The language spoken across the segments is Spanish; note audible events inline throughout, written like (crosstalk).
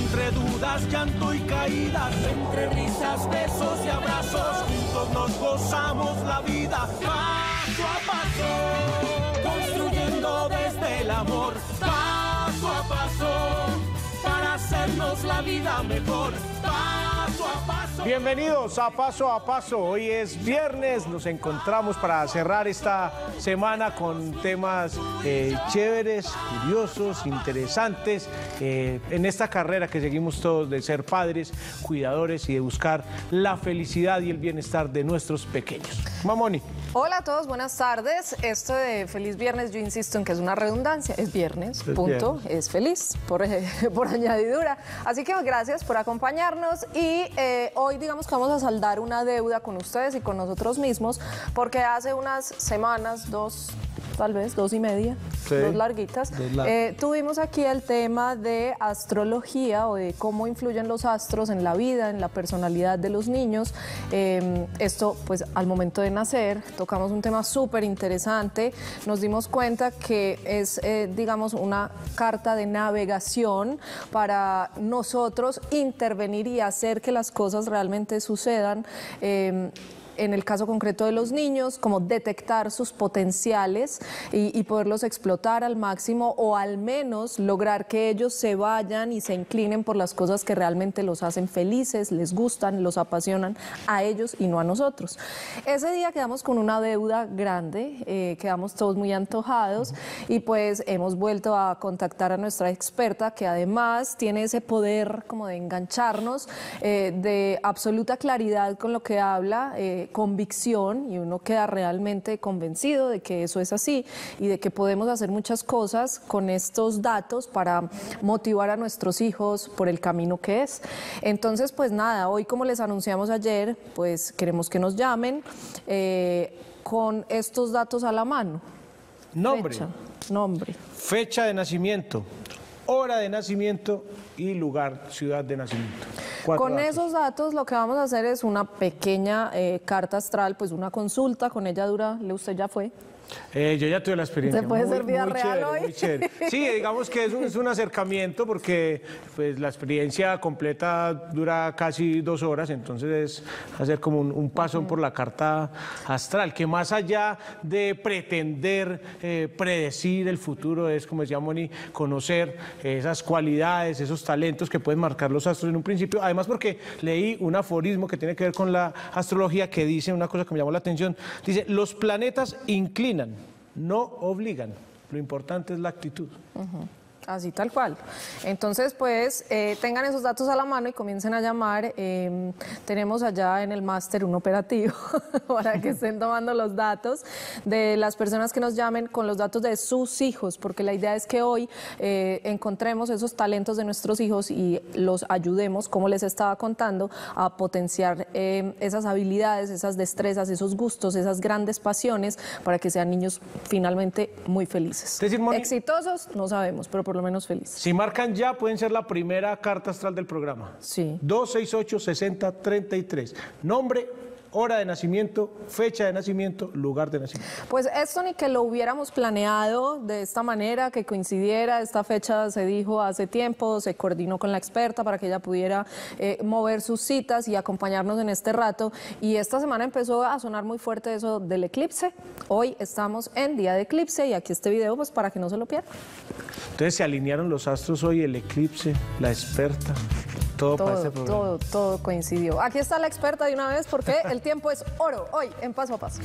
entre dudas, llanto y caídas, entre risas, besos y abrazos, juntos nos gozamos la vida paso a paso, construyendo desde el amor, paso a paso, para hacernos la vida mejor. Bienvenidos a Paso a Paso. Hoy es viernes, nos encontramos para cerrar esta semana con temas eh, chéveres, curiosos, interesantes eh, en esta carrera que seguimos todos de ser padres, cuidadores y de buscar la felicidad y el bienestar de nuestros pequeños. Mamoni. Hola a todos, buenas tardes. Esto de feliz viernes, yo insisto en que es una redundancia. Es viernes, punto. Es feliz, por, (laughs) por añadidura. Así que gracias por acompañarnos y eh, hoy digamos que vamos a saldar una deuda con ustedes y con nosotros mismos porque hace unas semanas, dos, tal vez, dos y media, Sí. dos larguitas, Dos eh, tuvimos aquí el tema de astrología o de cómo influyen los astros en la vida, en la personalidad de los niños. Eh, esto, pues, al momento de nacer, tocamos un tema súper interesante. Nos dimos cuenta que es, eh, digamos, una carta de navegación para nosotros intervenir y hacer que las cosas realmente sucedan. En el caso concreto de los niños, como detectar sus potenciales y, y poderlos explotar al máximo o al menos lograr que ellos se vayan y se inclinen por las cosas que realmente los hacen felices, les gustan, los apasionan a ellos y no a nosotros. Ese día quedamos con una deuda grande, eh, quedamos todos muy antojados y pues hemos vuelto a contactar a nuestra experta que además tiene ese poder como de engancharnos, eh, de absoluta claridad con lo que habla, eh, convicción y uno queda realmente convencido de que eso es así y de que podemos hacer muchas cosas con estos datos para motivar a nuestros hijos por el camino que es. Entonces, pues nada, hoy como les anunciamos ayer, pues queremos que nos llamen eh, con estos datos a la mano. Nombre, Fecha, nombre. fecha de nacimiento, hora de nacimiento y lugar, ciudad de nacimiento. Cuatro Con datos. esos datos lo que vamos a hacer es una pequeña eh, carta astral, pues una consulta, con ella dura, ¿le usted ya fue? Eh, yo ya tuve la experiencia. ¿Se puede muy, ser vida muy real chévere, hoy? muy chévere. Sí, digamos que es un, es un acercamiento porque pues, la experiencia completa dura casi dos horas, entonces es hacer como un, un paso por la carta astral, que más allá de pretender eh, predecir el futuro, es, como decía Moni, conocer esas cualidades, esos talentos que pueden marcar los astros en un principio. Además porque leí un aforismo que tiene que ver con la astrología que dice una cosa que me llamó la atención. Dice, los planetas inclinan, no obligan. Lo importante es la actitud. Así tal cual. Entonces, pues eh, tengan esos datos a la mano y comiencen a llamar. Eh, tenemos allá en el máster un operativo (laughs) para que estén tomando los datos de las personas que nos llamen con los datos de sus hijos, porque la idea es que hoy eh, encontremos esos talentos de nuestros hijos y los ayudemos, como les estaba contando, a potenciar eh, esas habilidades, esas destrezas, esos gustos, esas grandes pasiones para que sean niños finalmente muy felices. Exitosos, no sabemos, pero por lo menos felices. Si marcan ya, pueden ser la primera carta astral del programa. Sí. 268-6033. Nombre, hora de nacimiento, fecha de nacimiento, lugar de nacimiento. Pues esto ni que lo hubiéramos planeado de esta manera, que coincidiera, esta fecha se dijo hace tiempo, se coordinó con la experta para que ella pudiera eh, mover sus citas y acompañarnos en este rato. Y esta semana empezó a sonar muy fuerte eso del eclipse. Hoy estamos en día de eclipse y aquí este video pues para que no se lo pierdan. Entonces se alinearon los astros hoy, el eclipse, la experta, todo, para este todo coincidió. Aquí está la experta de una vez porque el tiempo es oro hoy en paso a paso.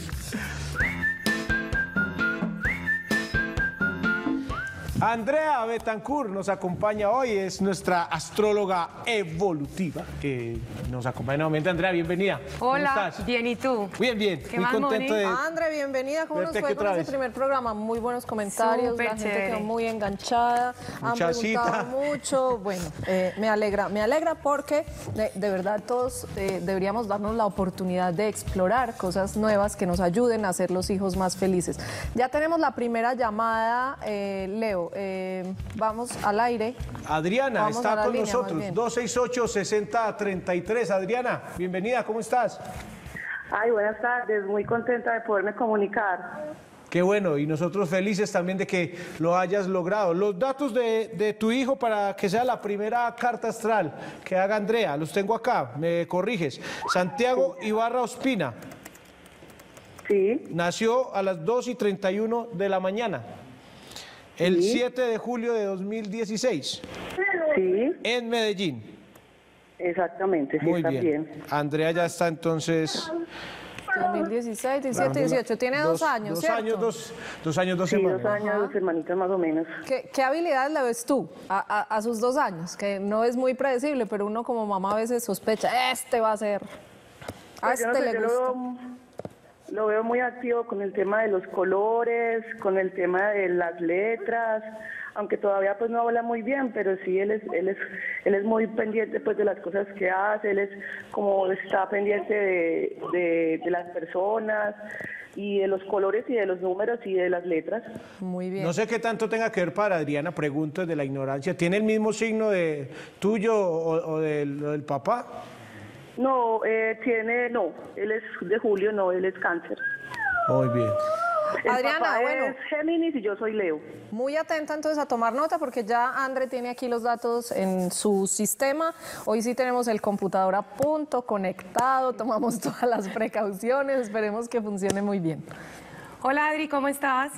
Andrea Betancourt nos acompaña hoy, es nuestra astróloga evolutiva que nos acompaña nuevamente. Andrea, bienvenida. ¿Cómo Hola, estás? bien, ¿y tú? Bien, bien. ¿Qué Muy más, contento Moni? de. Andre, bienvenida. ¿Cómo nos fue con otra ese vez. primer programa? Muy buenos comentarios. Súper la gente chévere. quedó muy enganchada. Han Mucha preguntado cita. mucho. Bueno, eh, me alegra, me alegra porque de, de verdad todos eh, deberíamos darnos la oportunidad de explorar cosas nuevas que nos ayuden a hacer los hijos más felices. Ya tenemos la primera llamada, eh, Leo. Eh, vamos al aire. Adriana Vamos está con línea, nosotros, más bien. 268-6033. Adriana, bienvenida, ¿cómo estás? Ay, buenas tardes, muy contenta de poderme comunicar. Qué bueno, y nosotros felices también de que lo hayas logrado. Los datos de, de tu hijo para que sea la primera carta astral que haga Andrea, los tengo acá, me corriges. Santiago Ibarra Ospina, Sí, nació a las 2 y 31 de la mañana, el 7 de julio de 2016, sí, en Medellín. exactamente, sí, Muy está bien. bien. Andrea ya está entonces... 2016, 17, 18. Tiene dos, años, Dos ¿cierto? años, dos, dos años, dos Sí, semanas. dos años, dos hermanitas más o menos. ¿Qué, qué habilidad le ves tú a, a- a sus dos años? Que no es muy predecible, pero uno como mamá a veces sospecha, este va a ser. A Pues yo no este sé, le yo gusta. Lo veo, muy activo con el tema de los colores, con el tema de las letras, aunque todavía pues no habla muy bien, pero sí él es, él es, él es muy pendiente pues de las cosas que hace, él es como está pendiente de, de, de las personas y de los colores y de los números y de las letras. Muy bien. No sé qué tanto tenga que ver para Adriana, pregunto desde la ignorancia. ¿Tiene el mismo signo de tuyo o, o del, o del papá? No, eh, tiene, no, él es de julio, no, él es cáncer. Muy bien. El Adriana, papá bueno. es Géminis y yo soy Leo. Muy atenta entonces a tomar nota porque ya Andre tiene aquí los datos en su sistema. Hoy sí tenemos el computador a punto, conectado, tomamos (laughs) todas las precauciones, esperemos que funcione muy bien. Hola Adri, ¿cómo estás?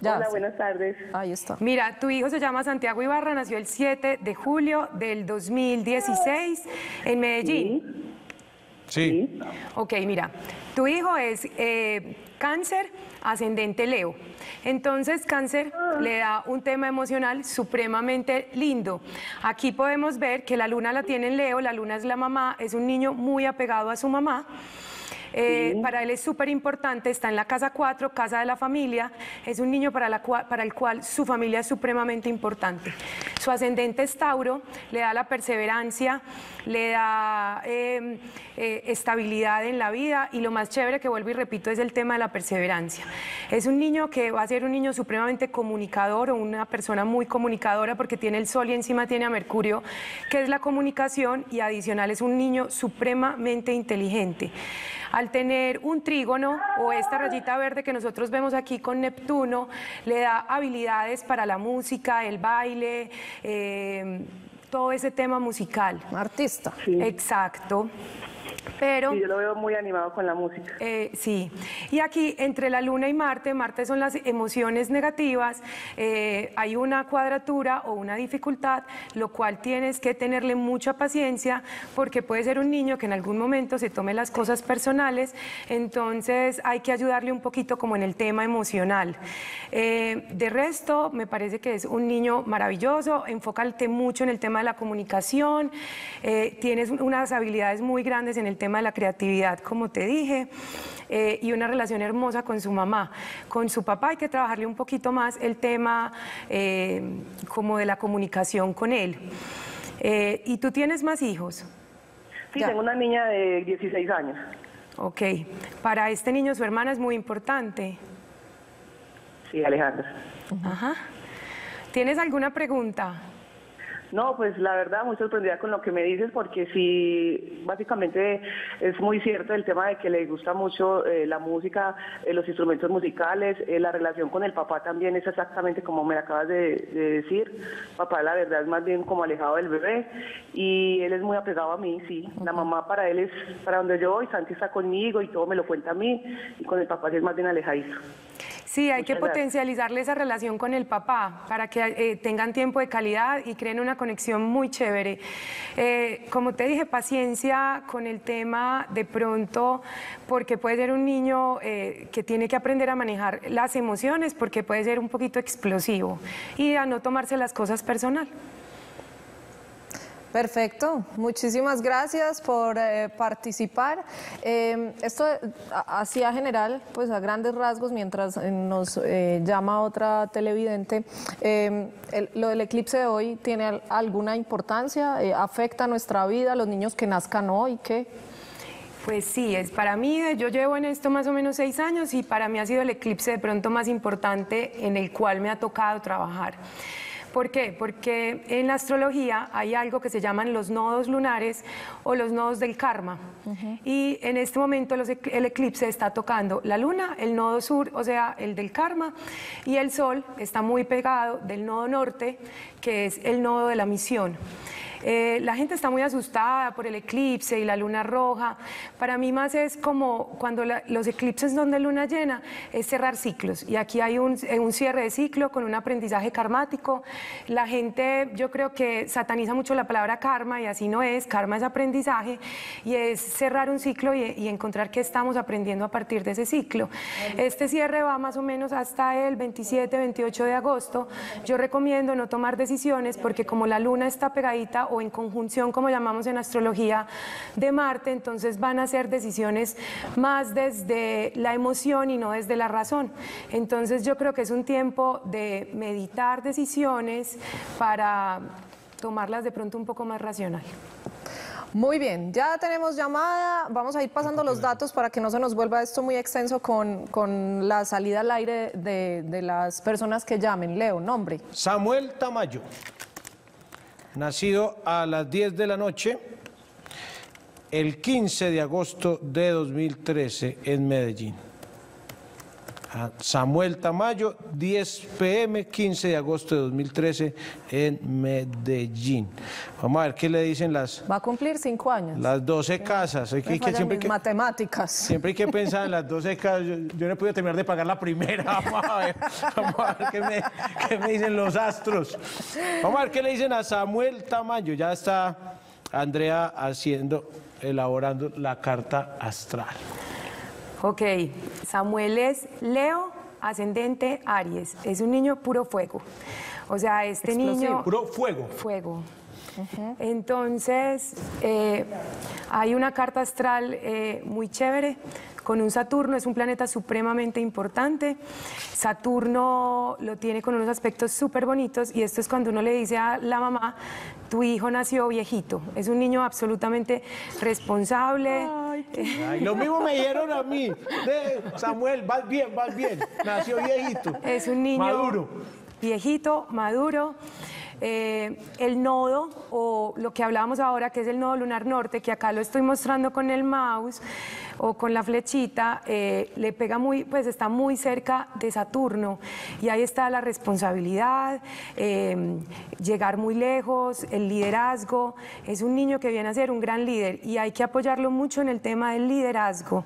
Ya, Hola, sí. buenas tardes. Ahí está. Mira, tu hijo se llama Santiago Ibarra, nació el 7 de julio del 2016 en Medellín. Sí. Ok, mira, tu hijo es eh, cáncer ascendente Leo. Entonces, cáncer le da un tema emocional supremamente lindo. Aquí podemos ver que la luna la tiene en Leo, la luna es la mamá, es un niño muy apegado a su mamá. Eh, Para él es súper importante, está en la casa 4, casa de la familia, es un niño para, el cual su familia es supremamente importante. Su ascendente es Tauro, le da la perseverancia, le da eh, eh, estabilidad en la vida y lo más chévere que vuelvo y repito es el tema de la perseverancia. Es un niño que va a ser un niño supremamente comunicador o una persona muy comunicadora porque tiene el sol y encima tiene a Mercurio, que es la comunicación y adicional es un niño supremamente inteligente. Al tener un trígono o esta rayita verde que nosotros vemos aquí con Neptuno, le da habilidades para la música, el baile, eh, todo ese tema musical. Artista. Exacto. Pero... Sí, yo lo veo muy animado con la música. Eh, sí, y aquí entre la luna y Marte, Marte son las emociones negativas, eh, hay una cuadratura o una dificultad, lo cual tienes que tenerle mucha paciencia porque puede ser un niño que en algún momento se tome las cosas personales, entonces hay que ayudarle un poquito como en el tema emocional. Eh, de resto, me parece que es un niño maravilloso, enfócate mucho en el tema de la comunicación, eh, tienes unas habilidades muy grandes en el tema de la creatividad, como te dije, eh, y una relación hermosa con su mamá. Con su papá hay que trabajarle un poquito más el tema eh, como de la comunicación con él. Eh, ¿Y tú tienes más hijos? Sí, Ya. tengo una niña de 16 años. Ok. Para este niño su hermana es muy importante. Sí, Alejandra. Ajá. ¿Tienes alguna pregunta? No, pues la verdad muy sorprendida con lo que me dices porque sí, básicamente es muy cierto el tema de que le gusta mucho eh, la música, eh, los instrumentos musicales, eh, la relación con el papá también es exactamente como me acabas de, de decir. Papá la verdad es más bien como alejado del bebé y él es muy apegado a mí, sí. La mamá para él es para donde yo voy, Santi está conmigo y todo me lo cuenta a mí y con el papá sí es más bien alejadito. Sí, hay que gracias. potencializarle esa relación con el papá para que eh, tengan tiempo de calidad y creen una conexión muy chévere. Eh, como te dije, paciencia con el tema de pronto, porque puede ser un niño eh, que tiene que aprender a manejar las emociones, porque puede ser un poquito explosivo y a no tomarse las cosas personal. Perfecto, muchísimas gracias por eh, participar. Eh, esto así a general, pues a grandes rasgos, mientras eh, nos llama otra televidente, el- lo del eclipse de hoy tiene al- alguna importancia, afecta nuestra vida, los niños que nazcan hoy, ¿qué? Pues sí, es para mí, yo llevo en esto más o menos seis años y para mí ha sido el eclipse de pronto más importante en el cual me ha tocado trabajar. ¿Por qué? Porque en la astrología hay algo que se llaman los nodos lunares o los nodos del karma. Y en este momento los el eclipse está tocando la luna, el nodo sur, o sea, el del karma, y el sol está muy pegado del nodo norte, que es el nodo de la misión. Eh, la gente está muy asustada por el eclipse y la luna roja. Para mí más es como cuando los eclipses donde luna llena, es cerrar ciclos. Y aquí hay un, eh, un cierre de ciclo con un aprendizaje karmático. La gente yo creo que sataniza mucho la palabra karma y así no es. Karma es aprendizaje y es cerrar un ciclo y, y encontrar qué estamos aprendiendo a partir de ese ciclo. Este cierre va más o menos hasta el 27, 28 de agosto. Yo recomiendo no tomar decisiones porque como la luna está pegadita o en conjunción, como llamamos en astrología, de Marte, entonces van a ser decisiones más desde la emoción y no desde la razón. Entonces yo creo que es un tiempo de meditar decisiones para tomarlas de pronto un poco más racional. Muy bien, ya tenemos llamada, vamos a ir pasando los datos para que no se nos vuelva esto muy extenso con, con la salida al aire de, de las personas que llamen. Leo, nombre. Samuel Tamayo, nacido a las 10 de la noche, el 15 de agosto de 2013 en Medellín. Samuel Tamayo, 10 pm, 15 de agosto de 2013 en Medellín. Vamos a ver qué le dicen las, Va a cumplir cinco años. las 12 casas. Hay que- hay siempre que- matemáticas. Siempre hay que (laughs) pensar en las 12 casas. Yo, yo no he podido terminar de pagar la primera. (laughs) Vamos a ver, vamos a ver qué, me, qué me dicen los astros. Vamos a ver qué le dicen a Samuel Tamayo. Ya está Andrea haciendo, elaborando la carta astral. Ok, Samuel es Leo, ascendente Aries. Es un niño puro fuego. O sea, este niño... Puro fuego. Fuego. Entonces, eh, hay una carta astral eh, muy chévere con un Saturno, es un planeta supremamente importante. Saturno lo tiene con unos aspectos súper bonitos y esto es cuando uno le dice a la mamá, tu hijo nació viejito. Es un niño absolutamente responsable. Ay, lo mismo me dijeron a mí. De, Samuel, vas bien, vas bien. Nació viejito. Es un niño Maduro. viejito, maduro. Eh, el nodo, o lo que hablábamos ahora, que es el nodo lunar norte, que acá lo estoy mostrando con el mouse o con la flechita, eh, le pega muy, pues está muy cerca de Saturno. Y ahí está la responsabilidad, eh, llegar muy lejos, el liderazgo. Es un niño que viene a ser un gran líder y hay que apoyarlo mucho en el tema del liderazgo.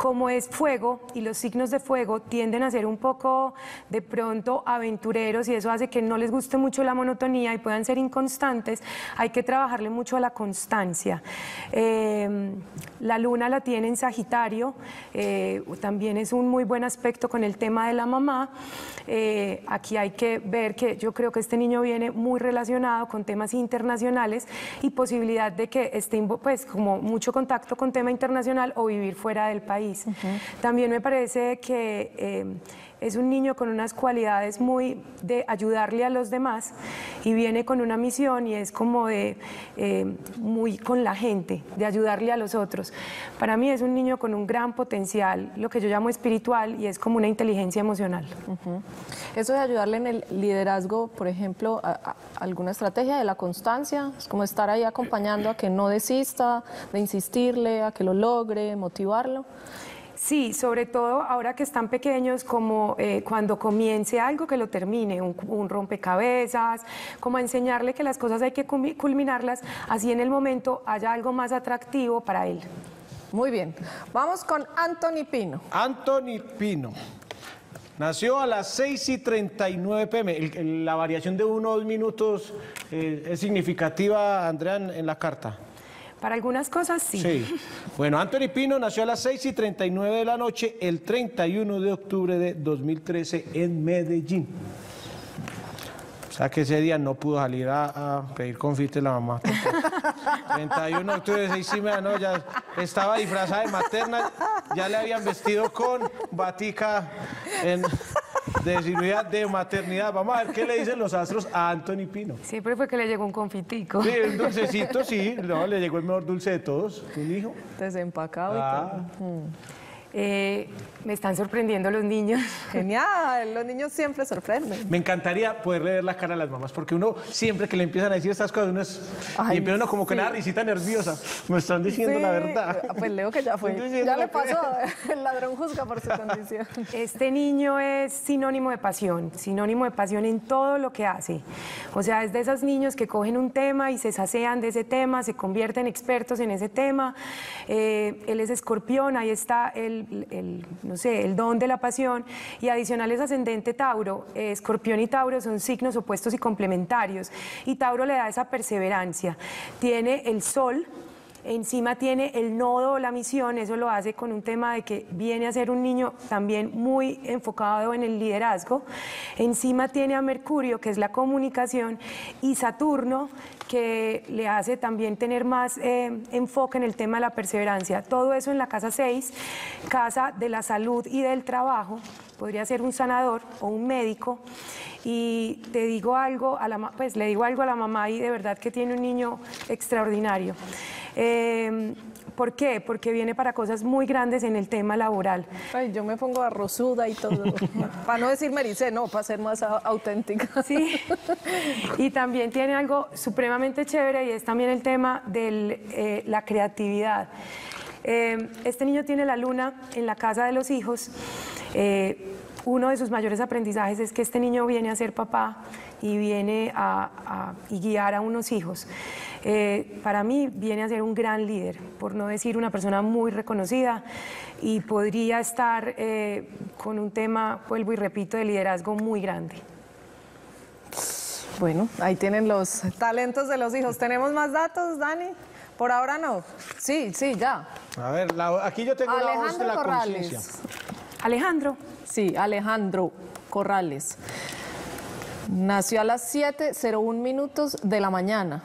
Como es fuego y los signos de fuego tienden a ser un poco de pronto aventureros y eso hace que no les guste mucho la monotonía y puedan ser inconstantes, hay que trabajarle mucho a la constancia. Eh, la luna la tiene en Sagitario, eh, también es un muy buen aspecto con el tema de la mamá. Eh, aquí hay que ver que yo creo que este niño viene muy relacionado con temas internacionales y posibilidad de que esté pues como mucho contacto con tema internacional o vivir fuera del país. También me parece que eh, es un niño con unas cualidades muy de ayudarle a los demás y viene con una misión y es como de eh, muy con la gente, de ayudarle a los otros. Para mí es un niño con un gran potencial, lo que yo llamo espiritual y es como una inteligencia emocional. Eso de ayudarle en el liderazgo, por ejemplo, alguna estrategia de la constancia, es como estar ahí acompañando a que no desista, de insistirle, a que lo logre, motivarlo. Sí, sobre todo ahora que están pequeños, como eh, cuando comience algo que lo termine, un, un rompecabezas, como a enseñarle que las cosas hay que culminarlas, así en el momento haya algo más atractivo para él. Muy bien, vamos con Anthony Pino. Anthony Pino, Nació a las 6 y 39 pm. El- el- la variación de uno o dos minutos eh, es significativa, Andrea, en, en la carta. Para algunas cosas sí. Sí. Bueno, Anthony Pino nació a las 6 y 39 de la noche el 31 de octubre de 2013 en Medellín. O sea que ese día no pudo salir a, a pedir confite la mamá. (laughs) 31 de octubre, 6 y media, no, ya estaba disfrazada de materna, ya le habían vestido con batica en, de cirugía de maternidad. Vamos a ver qué le dicen los astros a Anthony Pino. Siempre fue que le llegó un confitico. Sí, un dulcecito, sí, no, le llegó el mejor dulce de todos, un hijo. Desempacado y Ah. todo. Eh, me están sorprendiendo los niños. (laughs) Genial, los niños siempre sorprenden. Me encantaría poder leer la cara a las mamás, porque uno siempre que le empiezan a decir estas cosas, uno es, Ay, y empieza uno como que sí. una risita nerviosa. Me están diciendo la verdad. Pues Leo que ya fue. (laughs) Ya le pasó. (laughs) El ladrón juzga por su condición. Este niño es sinónimo de pasión, sinónimo de pasión en todo lo que hace. O sea, es de esos niños que cogen un tema y se sacean de ese tema, se convierten expertos en ese tema. Eh, él es escorpión, ahí está el, el, don de la pasión. Y adicional es ascendente Tauro. Eh, escorpión y Tauro son signos opuestos y complementarios. Y Tauro le da esa perseverancia. Tiene el sol. Encima tiene el nodo la misión, eso lo hace con un tema de que viene a ser un niño también muy enfocado en el liderazgo. Encima tiene a Mercurio, que es la comunicación, y Saturno, que le hace también tener más eh, enfoque en el tema de la perseverancia. Todo eso en la casa 6, casa de la salud y del trabajo. Podría ser un sanador o un médico. Y te digo algo, a la, pues le digo algo a la mamá y de verdad que tiene un niño extraordinario. Eh, ¿Por qué? Porque viene para cosas muy grandes en el tema laboral. Ay, yo me pongo arrozuda y todo. (laughs) para no decir mericé, no, para ser más au- auténtica. Sí. (laughs) Y también tiene algo supremamente chévere y es también el tema de la creatividad. Eh, este niño tiene la luna en la casa de los hijos. Eh, uno de sus mayores aprendizajes es que este niño viene a ser papá y viene a, a- y guiar a unos hijos. Eh, para mí viene a ser un gran líder, por no decir una persona muy reconocida y podría estar eh, con un tema, vuelvo y repito, de liderazgo muy grande. Bueno, ahí tienen los talentos de los hijos. ¿Tenemos más datos, Dani? Por ahora no. Sí, sí, ya. A ver, la- aquí yo tengo la voz de Alejandro la Corrales. conciencia. Alejandro, Sí, Alejandro Corrales. Nació a las 7.01 minutos de la mañana.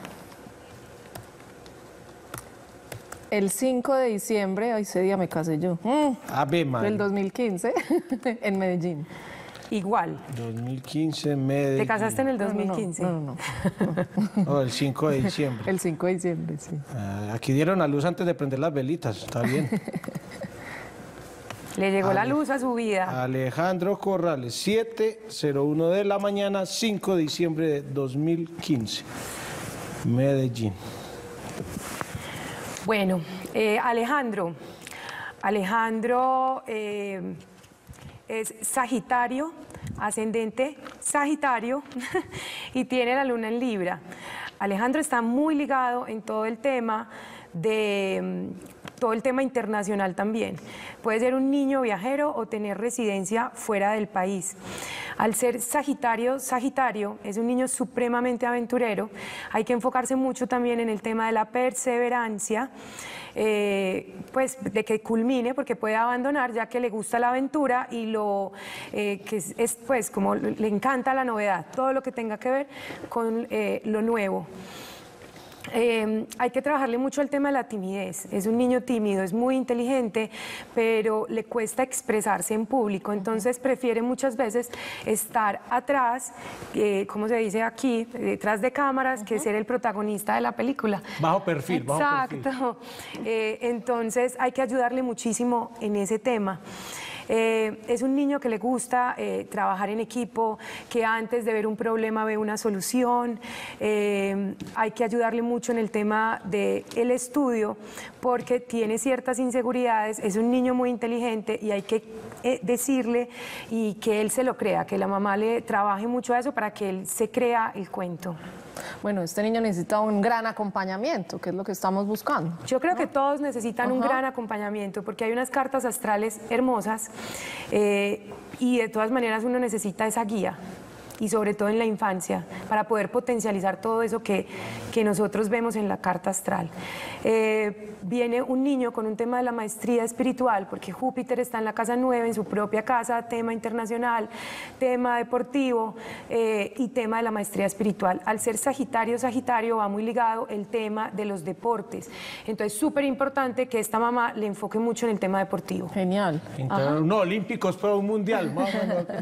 El 5 de diciembre, ay, ese día me casé yo, mm, Ave María. del 2015, (laughs) en Medellín. igual. 2015, Medellín. Te casaste en el No, no, no, 2015. No, no, no, (laughs) Oh, el 5 de diciembre. el 5 de diciembre, sí. Ah, aquí dieron la luz antes de prender las velitas, está bien. (laughs) Le llegó la luz a su vida. Alejandro Corrales, 701 de la mañana, 5 de diciembre de 2015. Medellín. Bueno, eh, Alejandro. Alejandro eh, es Sagitario, ascendente Sagitario, (laughs) y tiene la luna en Libra. Alejandro está muy ligado en todo el tema de todo el tema internacional también. Puede ser un niño viajero o tener residencia fuera del país. Al ser Sagitario, Sagitario es un niño supremamente aventurero. Hay que enfocarse mucho también en el tema de la perseverancia, eh, pues de que culmine, porque puede abandonar ya que le gusta la aventura y lo eh, que es, es, pues como le encanta la novedad, todo lo que tenga que ver con eh, lo nuevo. Eh, hay que trabajarle mucho el tema de la timidez. Es un niño tímido, es muy inteligente, pero le cuesta expresarse en público. Entonces prefiere muchas veces estar atrás, eh, como se dice aquí, detrás de cámaras, que ser el protagonista de la película. Bajo perfil, bajo perfil. Exacto. Eh, entonces hay que ayudarle muchísimo en ese tema. Eh, es un niño que le gusta eh, trabajar en equipo, que antes de ver un problema ve una solución. Eh, hay que ayudarle mucho en el tema del el estudio porque tiene ciertas inseguridades, es un niño muy inteligente y hay que eh, decirle y que él se lo crea, que la mamá le trabaje mucho a eso para que él se crea el cuento. Bueno, este niño necesita un gran acompañamiento, que es lo que estamos buscando. Yo creo que todos necesitan un gran acompañamiento porque hay unas cartas astrales hermosas eh, y de todas maneras uno necesita esa guía y sobre todo en la infancia para poder potencializar todo eso que, que nosotros vemos en la carta astral. Eh, viene un niño con un tema de la maestría espiritual porque Júpiter está en la casa 9, en su propia casa, tema internacional, tema deportivo eh, y tema de la maestría espiritual. Al ser Sagitario, Sagitario va muy ligado el tema de los deportes. Entonces, súper importante que esta mamá le enfoque mucho en el tema deportivo. Genial. Entonces, no olímpicos, pero un mundial.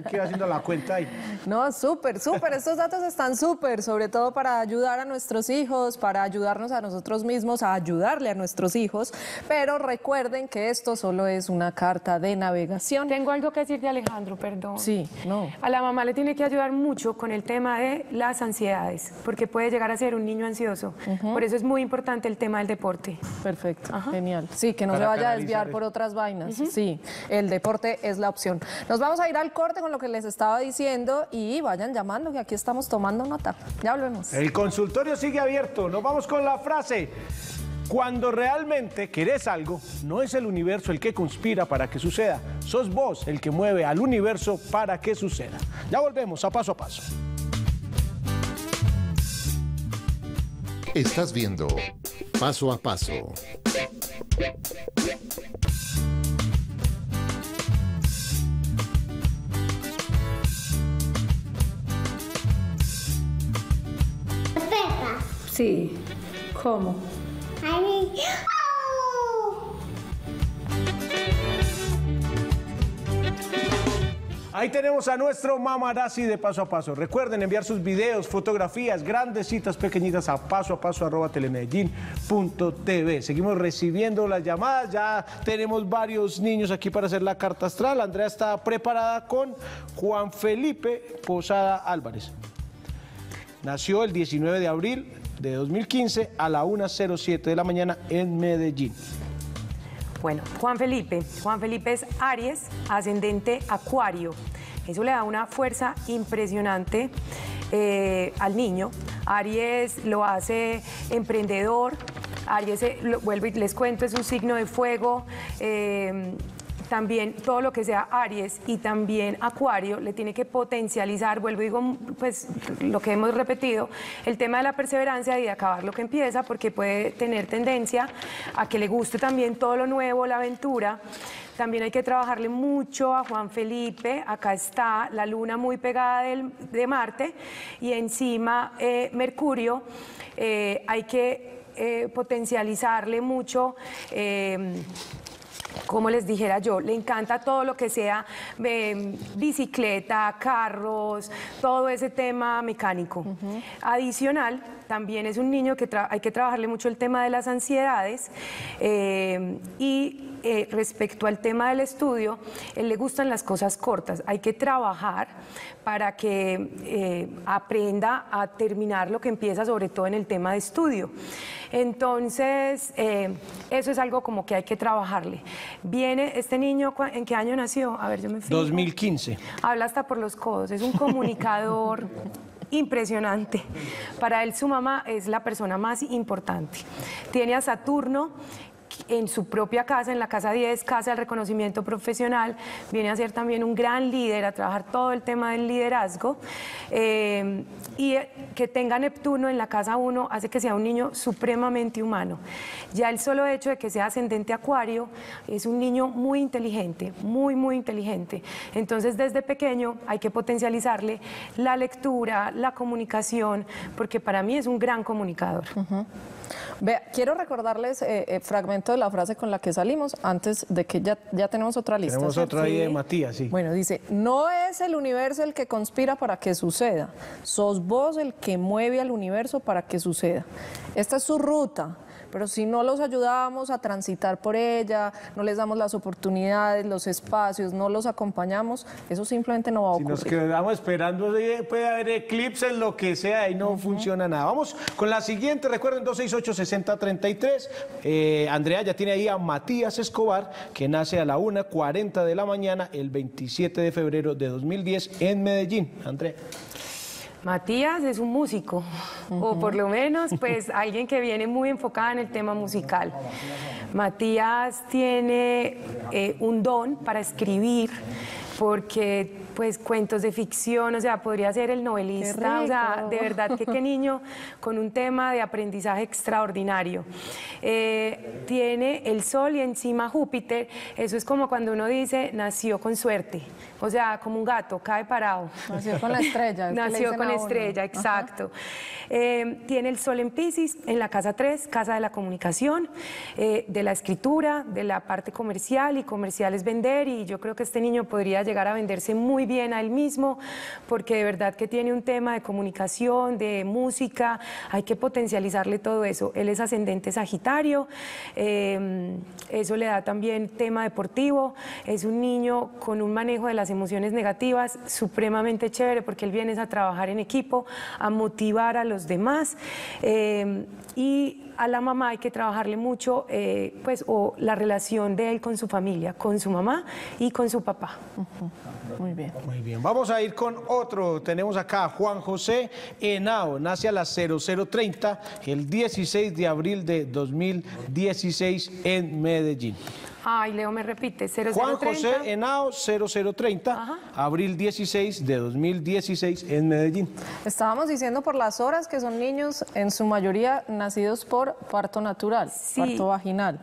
Que ir haciendo la cuenta ahí. No, súper, súper. Estos datos están súper, sobre todo para ayudar a nuestros hijos, para ayudarnos a nosotros mismos, a ayudarle a nuestros hijos. Pero recuerden que esto solo es una carta de navegación. Tengo algo que decir de Alejandro, perdón. Sí, no. A la mamá le tiene que ayudar mucho con el tema de las ansiedades, porque puede llegar a ser un niño ansioso. Por eso es muy importante el tema del deporte. Perfecto, genial. Sí, que no Para se vaya a desviar eso. por otras vainas. Sí, el deporte es la opción. Nos vamos a ir al corte con lo que les estaba diciendo y vayan llamando, que aquí estamos tomando nota. Ya volvemos. El consultorio sigue abierto. Nos vamos con la frase. Cuando realmente querés algo, no es el universo el que conspira para que suceda, sos vos el que mueve al universo para que suceda. Ya volvemos a paso a paso. Estás viendo Paso a Paso. Sí. ¿Cómo? Ay, ¡Oh! Ahí tenemos a nuestro mamarazzi de paso a paso. Recuerden enviar sus videos, fotografías, grandecitas, pequeñitas a paso a paso arroba telemedellín.tv. Seguimos recibiendo las llamadas. Ya tenemos varios niños aquí para hacer la carta astral. Andrea está preparada con Juan Felipe Posada Álvarez. Nació el 19 de abril de 2015 a la 1.07 de la mañana en Medellín. Bueno, Juan Felipe. Juan Felipe es Aries, ascendente Acuario. Eso le da una fuerza impresionante eh, al niño. Aries lo hace emprendedor. Aries, eh, vuelvo y les cuento, es un signo de fuego. eh, también todo lo que sea Aries y también Acuario le tiene que potencializar, vuelvo y digo, pues lo que hemos repetido, el tema de la perseverancia y de acabar lo que empieza, porque puede tener tendencia a que le guste también todo lo nuevo, la aventura. También hay que trabajarle mucho a Juan Felipe. Acá está la luna muy pegada de Marte y encima eh, Mercurio. Eh, hay que eh, potencializarle mucho. Como les dijera yo, le encanta todo lo que sea eh, bicicleta, carros, todo ese tema mecánico. Adicional, también es un niño que hay que trabajarle mucho el tema de las ansiedades eh, y eh, respecto al tema del estudio, él le gustan las cosas cortas. Hay que trabajar para que eh, aprenda a terminar lo que empieza, sobre todo en el tema de estudio. Entonces, eh, eso es algo como que hay que trabajarle. Viene, este niño, ¿cu- ¿en qué año nació? A ver, yo me fijo. 2015. Habla hasta por los codos, es un comunicador (laughs) impresionante. Para él su mamá es la persona más importante. Tiene a Saturno en su propia casa, en la casa 10, casa del reconocimiento profesional, viene a ser también un gran líder, a trabajar todo el tema del liderazgo. eh, y eh, que tenga Neptuno en la casa 1 hace que sea un niño supremamente humano. Ya el solo hecho de que sea ascendente acuario es un niño muy inteligente, muy, muy inteligente. Entonces desde pequeño hay que potencializarle la lectura, la comunicación, porque para mí es un gran comunicador. Vea, quiero recordarles eh, eh, fragmento de la frase con la que salimos antes de que ya, ya tenemos otra lista. Tenemos ¿cierto? otra ahí de. Matías, sí. Bueno, dice, no es el universo el que conspira para que suceda, sos vos el que mueve al universo para que suceda. Esta es su ruta, pero si no los ayudamos a transitar por ella, no les damos las oportunidades, los espacios, no los acompañamos, eso simplemente no va a Si nos ocurrir. quedamos esperando, eh, puede haber eclipses, lo que sea, y no funciona nada. Vamos con la siguiente, recuerden 268-6033. Eh, Andrea ya tiene ahí a Matías Escobar, que nace a la 1.40 de la mañana el 27 de febrero de 2010 en Medellín. Andrea. Matías es un músico, o por lo menos pues alguien que viene muy enfocada en el tema musical. Matías tiene eh, un don para escribir porque pues cuentos de ficción, o sea, podría ser el novelista, o sea, de verdad que qué niño (laughs) con un tema de aprendizaje extraordinario. Eh, tiene el sol y encima Júpiter, eso es como cuando uno dice nació con suerte, o sea, como un gato, cae parado. Nació con la estrella. Nació con estrella, exacto. Eh, tiene el sol en Pisces, en la casa 3, casa de la comunicación, eh, de la escritura, de la parte comercial, y comercial es vender, y yo creo que este niño podría llegar a venderse muy bien a él mismo, porque de verdad que tiene un tema de comunicación, de música, hay que potencializarle todo eso. Él es ascendente Sagitario, eh, eso le da también tema deportivo, es un niño con un manejo de las emociones negativas supremamente chévere, porque él viene a trabajar en equipo, a motivar a los demás. eh, y a la mamá hay que trabajarle mucho, eh, pues, o la relación de él con su familia, con su mamá y con su papá. Muy bien. Muy bien, vamos a ir con otro. Tenemos acá a Juan José Henao, nace a las 0030 el 16 de abril de 2016 en Medellín. Ay, Leo me repite, 0030. Juan José Henao, 0030, abril 16 de 2016 en Medellín. Estábamos diciendo por las horas que son niños en su mayoría nacidos por parto natural, Sí. parto vaginal.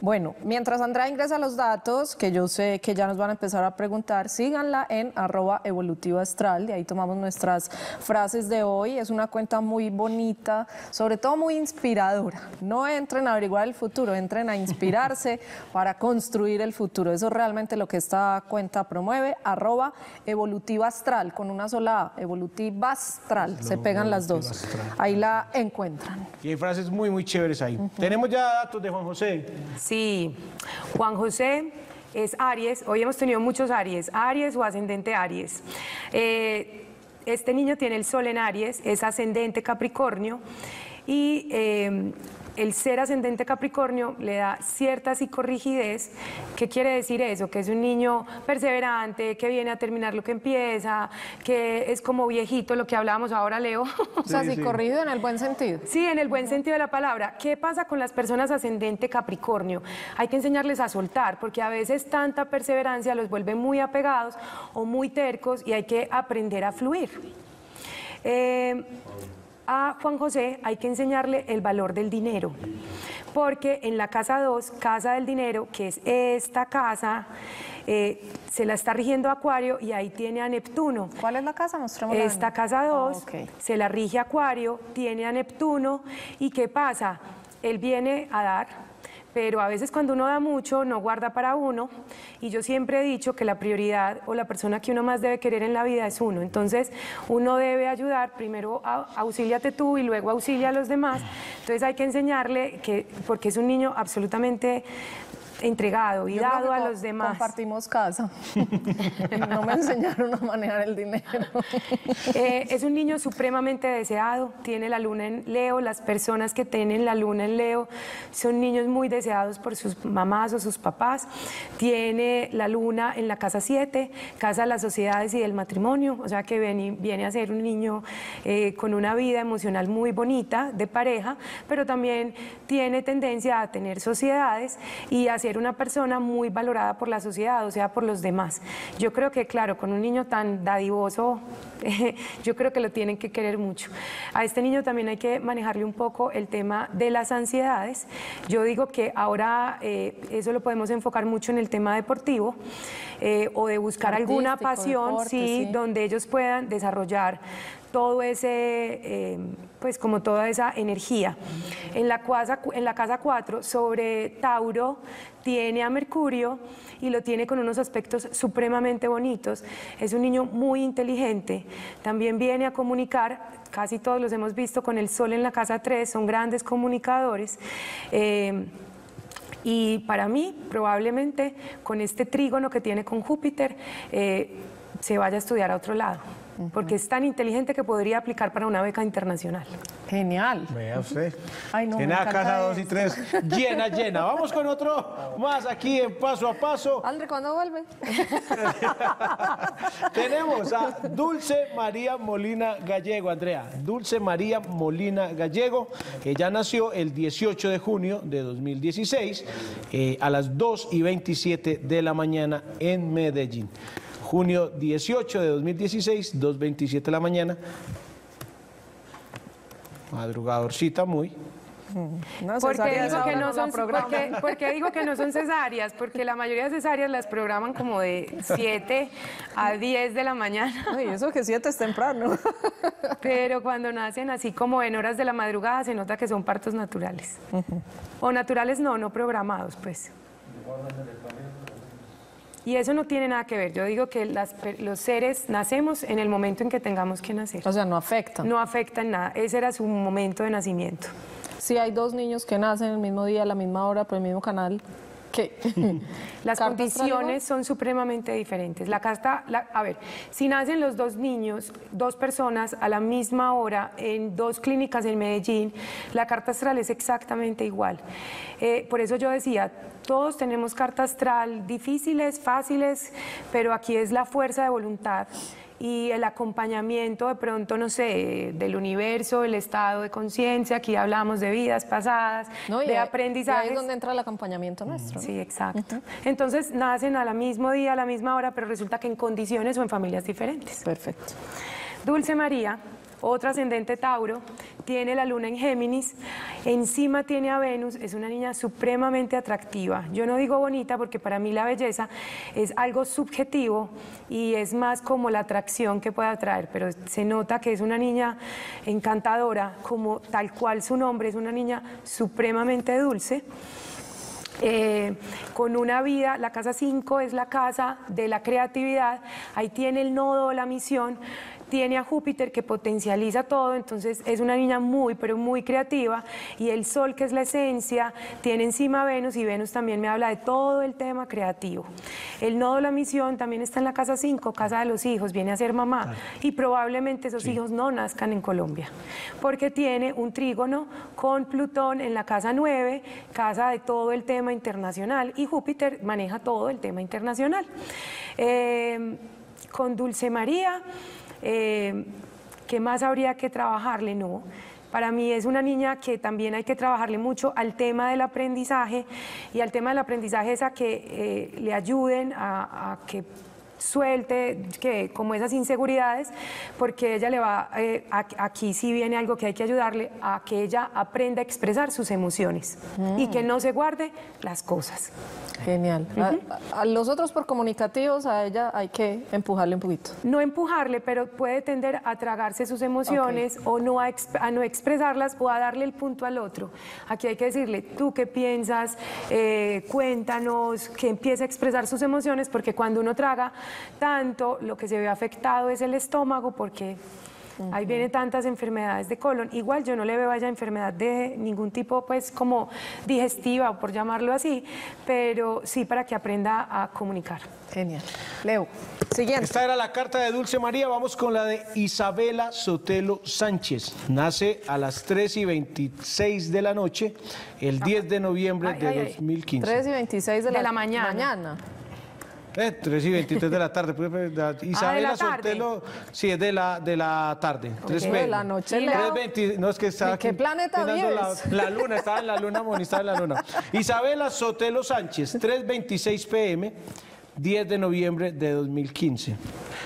Bueno, mientras Andrea ingresa los datos, que yo sé que ya nos van a empezar a preguntar, síganla en arroba evolutiva astral, de ahí tomamos nuestras frases de hoy. Es una cuenta muy bonita, sobre todo muy inspiradora. No entren a averiguar el futuro, entren a inspirarse (laughs) para construir el futuro. Eso es realmente lo que esta cuenta promueve, arroba evolutiva astral, con una sola A, evolutiva astral, se pegan las dos. Ahí la encuentran. Y hay frases muy, muy chéveres ahí. Tenemos ya datos de Juan José. Sí, Juan José es Aries, hoy hemos tenido muchos Aries, Aries o ascendente Aries. Eh, este niño tiene el sol en Aries, es ascendente Capricornio y eh, el ser ascendente Capricornio le da cierta psicorrigidez. ¿Qué quiere decir eso? Que es un niño perseverante, que viene a terminar lo que empieza, que es como viejito, lo que hablábamos ahora, Leo. (laughs) O sea, si corrido en el buen sentido. Sí, en el buen sentido de la palabra. ¿Qué pasa con las personas ascendente Capricornio? Hay que enseñarles a soltar, porque a veces tanta perseverancia los vuelve muy apegados o muy tercos y hay que aprender a fluir. Eh, a Juan José hay que enseñarle el valor del dinero, porque en la casa 2, casa del dinero, que es esta casa, eh, se la está rigiendo Acuario y ahí tiene a Neptuno. ¿Cuál es la casa? Mostrémosla. Esta casa 2 Ah, se la rige Acuario, tiene a Neptuno y ¿qué pasa? Él viene a dar, pero a veces cuando uno da mucho no guarda para uno y yo siempre he dicho que la prioridad o la persona que uno más debe querer en la vida es uno. Entonces uno debe ayudar, primero auxíliate tú y luego auxilia a los demás. Entonces hay que enseñarle que, porque es un niño absolutamente entregado y Yo dado a los demás. Compartimos casa. (laughs) no me enseñaron a manejar el dinero. (laughs) Eh, es un niño supremamente deseado, tiene la luna en Leo, las personas que tienen la luna en Leo son niños muy deseados por sus mamás o sus papás, tiene la luna en la casa 7, casa de las sociedades y del matrimonio, o sea que viene, viene a ser un niño eh, con una vida emocional muy bonita de pareja, pero también tiene tendencia a tener sociedades y a ser una persona muy valorada por la sociedad, o sea, por los demás. Yo creo que, claro, con un niño tan dadivoso, (laughs) yo creo que lo tienen que querer mucho. A este niño también hay que manejarle un poco el tema de las ansiedades. Yo digo que ahora eh, eso lo podemos enfocar mucho en el tema deportivo eh, o de buscar alguna Artístico, pasión, deporte, sí, sí. donde ellos puedan desarrollar todo ese, eh, pues como toda esa energía. En la, casa, en la casa 4, sobre Tauro, tiene a Mercurio y lo tiene con unos aspectos supremamente bonitos. Es un niño muy inteligente, también viene a comunicar, casi todos los hemos visto con el Sol en la casa 3, son grandes comunicadores. Eh, y para mí, probablemente, con este trígono que tiene con Júpiter, eh, se vaya a estudiar a otro lado. Porque es tan inteligente que podría aplicar para una beca internacional. Genial. Vea usted. Ay, no, Tiene casa dos y tres (laughs) llena, llena. Vamos con otro más aquí en paso a paso. André, ¿cuándo vuelve? (laughs) Tenemos a Dulce María Molina Gallego, Andrea. Dulce María Molina Gallego. Ella nació el 18 de junio de 2016 eh, a las 2 y 27 de la mañana en Medellín. Junio 18 de 2016, 2.27 de la mañana. Madrugadorcita muy. No, ¿Por qué cesárea digo esa que hora no son porque, porque digo que no son cesáreas? Porque la mayoría de cesáreas las programan como de 7 a 10 de la mañana. Ay, eso que siete es temprano. Pero cuando nacen así como en horas de la madrugada se nota que son partos naturales. O naturales no, no programados, pues. Y eso no tiene nada que ver. Yo digo que las los seres nacemos en el momento en que tengamos que nacer. O sea, no afecta. No afecta en nada. Ese era su momento de nacimiento. Si hay dos niños que nacen el mismo día, a la misma hora, por el mismo canal, ¿qué? (laughs) Las ¿Carta condiciones son supremamente diferentes. La casta, la- a ver, si nacen los dos niños, dos personas a la misma hora en dos clínicas en Medellín, la carta astral es exactamente igual. Eh, por eso yo decía, todos tenemos carta astral difíciles, fáciles, pero aquí es la fuerza de voluntad y el acompañamiento de pronto, no sé, del universo, el estado de conciencia, aquí hablamos de vidas pasadas, No, y de y ahí es donde entra el acompañamiento nuestro. Sí, exacto. Entonces nacen a la mismo día, a la misma hora, pero resulta que en condiciones o en familias diferentes. Perfecto. Dulce María, otro ascendente Tauro, tiene la luna en Géminis, encima tiene a Venus, es una niña supremamente atractiva. Yo no digo bonita porque para mí la belleza es algo subjetivo y es más como la atracción que puede atraer, pero se nota que es una niña encantadora, como tal cual su nombre, es una niña supremamente dulce. Eh, con una vida, la casa 5 es la casa de la creatividad, ahí tiene el nodo, la misión, tiene a Júpiter que potencializa todo, entonces es una niña muy, pero muy creativa, y el Sol, que es la esencia, tiene encima a Venus, y Venus también me habla de todo el tema creativo. El nodo, la misión, también está en la casa 5, casa de los hijos, viene a ser mamá, y probablemente esos hijos no nazcan en Colombia, porque tiene un trígono con Plutón en la casa 9, casa de todo el tema internacional, y Júpiter maneja todo el tema internacional. Eh, con Dulce María, eh, ¿qué más habría que trabajarle? No. Para mí es una niña que también hay que trabajarle mucho al tema del aprendizaje y al tema del aprendizaje es a que eh, le ayuden a, a que suelte que como esas inseguridades porque ella le va eh, a- aquí sí viene algo que hay que ayudarle a que ella aprenda a expresar sus emociones y que no se guarde las cosas Genial. a, a los otros por comunicativos, a ella hay que empujarle un poquito. no empujarle, pero puede tender a tragarse sus emociones o no a, a no expresarlas o a darle el punto al otro. Aquí hay que decirle, tú qué piensas, Eh, cuéntanos, que empiece a expresar sus emociones, porque cuando uno traga tanto, lo que se ve afectado es el estómago, porque ahí vienen tantas enfermedades de colon. Igual yo no le veo a ella enfermedad de ningún tipo, pues como digestiva, por llamarlo así, pero sí para que aprenda a comunicar. Genial. Leo, siguiente. Esta era la carta de Dulce María. Vamos con la de Isabela Sotelo Sánchez. Nace a las 3 y 26 de la noche, el 10 de noviembre Ay, de ay, ay. 2015. 3 y 26 de la, De la mañana. mañana. Eh, 3 y 23 de la tarde. pues, pues, la- Isabela Ah. Sotelo, sí, es de la, de la tarde. 3 de la noche, Leo. 3:20, no es que está ¿En qué aquí planeta la, la luna, estaba en la luna, Moni, estaba en la luna. (laughs) Isabela Sotelo Sánchez, 3.26 pm, 10 de noviembre de 2015.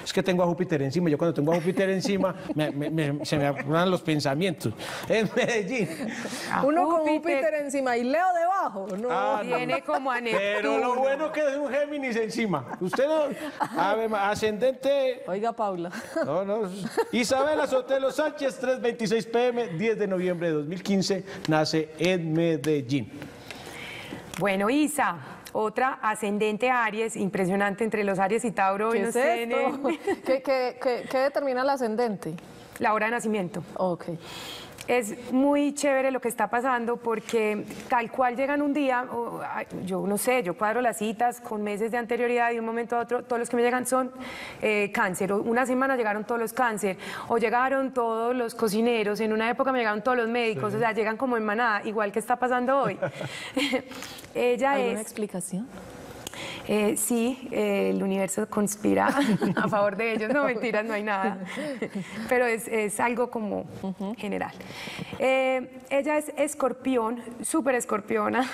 Es que tengo a Júpiter encima, yo cuando tengo a Júpiter encima (laughs) me- me- me- se me apuran los pensamientos. En Medellín. Uno con Júpiter. Júpiter encima y Leo debajo. No. Ah, no. Viene como a Pero lo bueno que es un Géminis encima. Usted no, a ver, ascendente Oiga, Paula. No, no. Isabela Sotelo Sánchez, 3.26 pm, 10 de noviembre de 2015, nace en Medellín. Bueno, Isa, otra ascendente Aries, impresionante entre los Aries y Tauro. ¿Qué nos es esto? (laughs) ¿Qué, qué, qué- qué determina el ascendente? La hora de nacimiento. Ok. Es muy chévere lo que está pasando porque tal cual llegan un día, o, ay, yo no sé, yo cuadro las citas con meses de anterioridad y de un momento a otro todos los que me llegan son eh, cáncer. O una semana llegaron todos los cáncer o llegaron todos los cocineros, en una época me llegaron todos los médicos, o sea, llegan como en manada, igual que está pasando hoy. (laughs) (laughs) Ella ¿Alguna es... explicación? Eh, sí, eh, el universo conspira (laughs) a favor de ellos. No, (laughs) mentiras, no hay nada. (laughs) Pero es, es algo como general. Eh, ella es escorpión, súper escorpiona,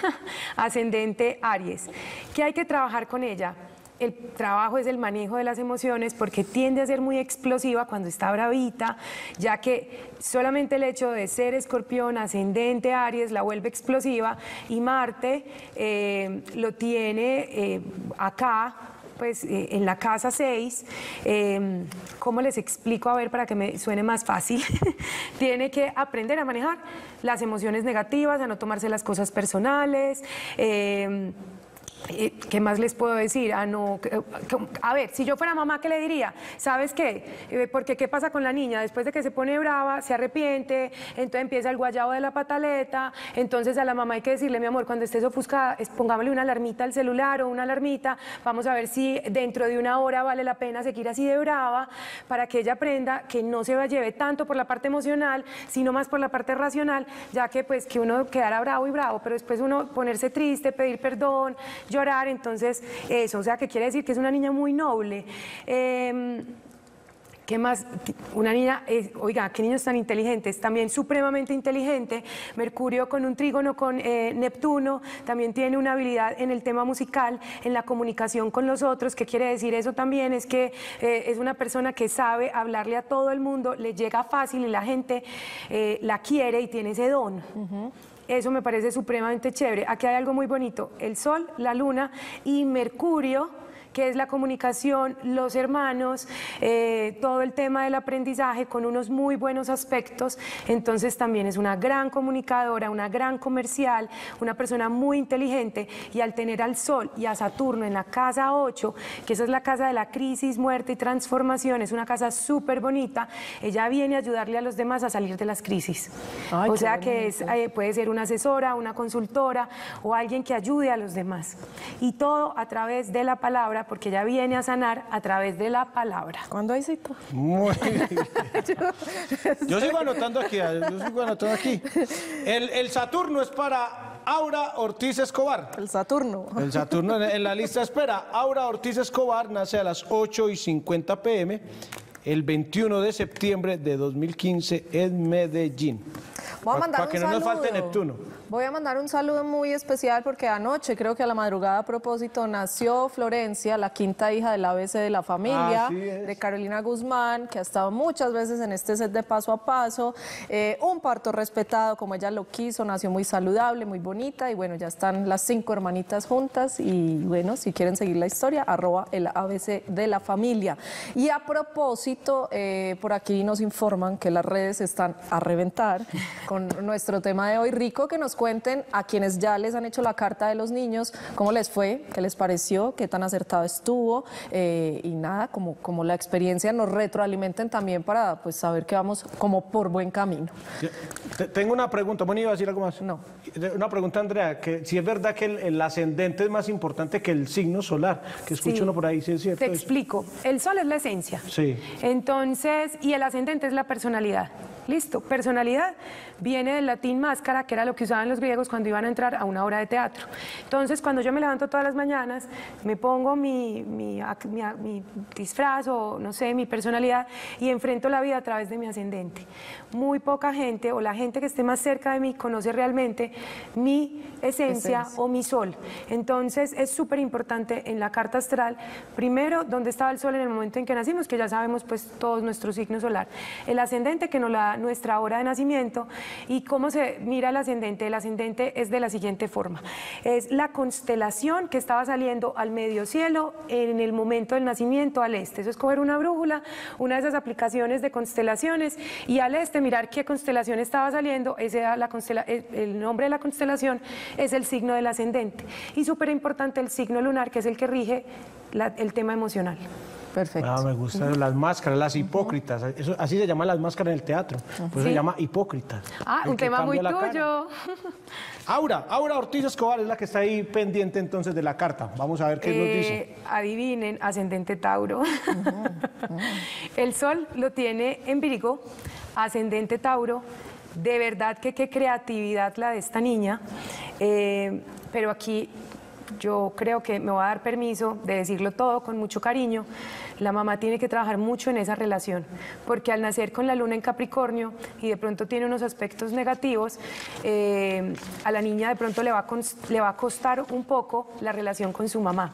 ascendente Aries. ¿Qué hay que trabajar con ella? El trabajo es el manejo de las emociones porque tiende a ser muy explosiva cuando está bravita, ya que solamente el hecho de ser escorpión, ascendente Aries, la vuelve explosiva y Marte eh, lo tiene eh, acá, pues eh, en la casa 6, eh, ¿cómo les explico? A ver, para que me suene más fácil. (laughs) Tiene que aprender a manejar las emociones negativas, a no tomarse las cosas personales. eh, eh, ¿Qué más les puedo decir? Ah, que- a ver, si yo fuera mamá, ¿qué le diría? ¿Sabes qué? Eh, Porque ¿qué pasa con la niña? Después de que se pone brava, se arrepiente, entonces empieza el guayabo de la pataleta, entonces a la mamá hay que decirle, mi amor, cuando estés ofuscada, pongámosle una alarmita al celular o una alarmita, vamos a ver si dentro de una hora vale la pena seguir así de brava, para que ella aprenda que no se lleve tanto por la parte emocional, sino más por la parte racional, ya que pues que uno quedara bravo y bravo, pero después uno ponerse triste, pedir perdón, llorar, entonces eso, o sea, que quiere decir que es una niña muy noble. Em, ¿Qué más? Una niña, es- oiga, qué niños tan inteligentes, también supremamente inteligente. Mercurio con un trígono con eh, Neptuno, también tiene una habilidad en el tema musical, en la comunicación con los otros. ¿Qué quiere decir eso también? Es que eh, es una persona que sabe hablarle a todo el mundo, le llega fácil y la gente eh, la quiere y tiene ese don. Eso me parece supremamente chévere. Aquí hay algo muy bonito, el Sol, la Luna y Mercurio que es la comunicación, los hermanos, eh, todo el tema del aprendizaje con unos muy buenos aspectos. Entonces también es una gran comunicadora, una gran comercial, una persona muy inteligente y al tener al Sol y a Saturno en la casa 8, que esa es la casa de la crisis, muerte y transformación, es una casa súper bonita, ella viene a ayudarle a los demás a salir de las crisis. Ay, o sea que es, eh, puede ser una asesora, una consultora o alguien que ayude a los demás. Y todo a través de la palabra, porque ella viene a sanar a través de la palabra. ¿Cuándo hay cita? Muy (laughs) bien. Yo sigo anotando aquí, yo sigo anotando aquí. El, el Saturno es para Aura Ortiz Escobar. El Saturno. El Saturno en, en la lista espera. Aura Ortiz Escobar nace a las 8 y 50 pm el 21 de septiembre de 2015 en Medellín. Voy a Pa- mandar pa' un que no nos falte. Neptuno. Voy a mandar un saludo muy especial porque anoche, creo que a la madrugada a propósito, nació Florencia, la quinta hija del ABC de la familia, de Carolina Guzmán, que ha estado muchas veces en este set de paso a paso. Eh, un parto respetado como ella lo quiso, nació muy saludable, muy bonita y bueno, ya están las cinco hermanitas juntas y bueno, si quieren seguir la historia, arroba el ABC de la familia. Y a propósito, eh, por aquí nos informan que las redes están a reventar con nuestro tema de hoy. Rico, que nos cuenten a quienes ya les han hecho la carta de los niños, cómo les fue, qué les pareció, qué tan acertado estuvo eh, y nada, como, como la experiencia nos retroalimenten también para pues saber que vamos como por buen camino. Te- Tengo una pregunta, bueno, iba a decir algo más. No. Una pregunta, Andrea, que si es verdad que el, el ascendente es más importante que el signo solar, que escucho Sí. uno por ahí, si es cierto. Te eso? explico. El sol es la esencia. Sí. Entonces, y el ascendente es la personalidad. Listo. Personalidad viene del latín máscara, que era lo que usaban los griegos cuando iban a entrar a una obra de teatro. Entonces, cuando yo me levanto todas las mañanas, me pongo mi, mi, mi mi disfraz o, no sé, mi personalidad y enfrento la vida a través de mi ascendente. Muy poca gente o la gente que esté más cerca de mí conoce realmente mi esencia, Esencia. o mi sol. Entonces es súper importante en la carta astral, primero, dónde estaba el sol en el momento en que nacimos, que ya sabemos pues todos nuestro signo solar. El ascendente que nos la nuestra hora de nacimiento y cómo se mira el ascendente. El ascendente es de la siguiente forma. Es la constelación que estaba saliendo al medio cielo en el momento del nacimiento al este. Eso es coger una brújula, una de esas aplicaciones de constelaciones y al este mirar qué constelación estaba saliendo. Ese era la constela- el, el nombre de la constelación es el signo del ascendente. Y súper importante el signo lunar, que es el que rige la- el tema emocional. Perfecto. Ah, me gustan las máscaras, las hipócritas. Eso, así se llaman las máscaras en el teatro. Por eso se Sí. llama hipócritas. Ah, un tema muy tuyo. (laughs) Aura, Aura Ortiz Escobar es la que está ahí pendiente entonces de la carta. Vamos a ver qué nos dice. Eh, adivinen, ascendente Tauro. (laughs) El sol lo tiene en Virgo, ascendente Tauro. De verdad que qué creatividad la de esta niña. Eh, pero aquí yo creo que me voy a dar permiso de decirlo todo con mucho cariño. La mamá tiene que trabajar mucho en esa relación, porque al nacer con la luna en Capricornio y de pronto tiene unos aspectos negativos, eh, a la niña de pronto le va, a le va a costar un poco la relación con su mamá.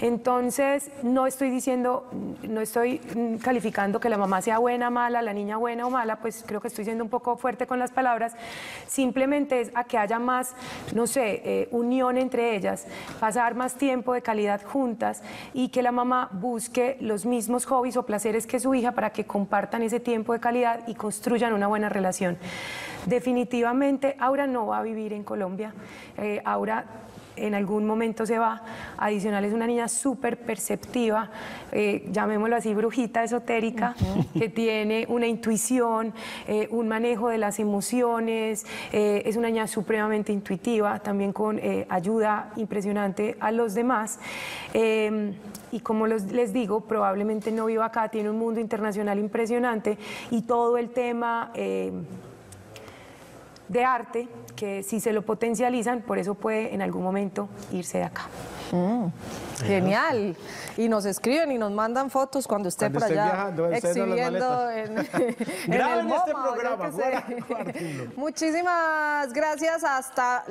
Entonces, no estoy diciendo, no estoy calificando que la mamá sea buena, mala, la niña buena o mala, pues creo que estoy siendo un poco fuerte con las palabras. Simplemente es a que haya más, no sé, eh, unión entre ellas, pasar más tiempo de calidad juntas y que la mamá busque los mismos hobbies o placeres que su hija para que compartan ese tiempo de calidad y construyan una buena relación. Definitivamente, Aura no va a vivir en Colombia. Eh, Aura en algún momento se va. Adicional es una niña súper perceptiva, eh, llamémoslo así, brujita esotérica, que tiene una intuición, eh, un manejo de las emociones, eh, es una niña supremamente intuitiva, también con ayuda impresionante a los demás. Y como les digo, probablemente no viva acá, tiene un mundo internacional impresionante y todo el tema... eh, de arte que si se lo potencializan, por eso puede en algún momento irse de acá. Genial. Y nos escriben y nos mandan fotos cuando esté Cuando por esté allá viajando, exhibiendo en, (laughs) en (laughs) Graben el este MoMA, programa. (laughs) Muchísimas gracias hasta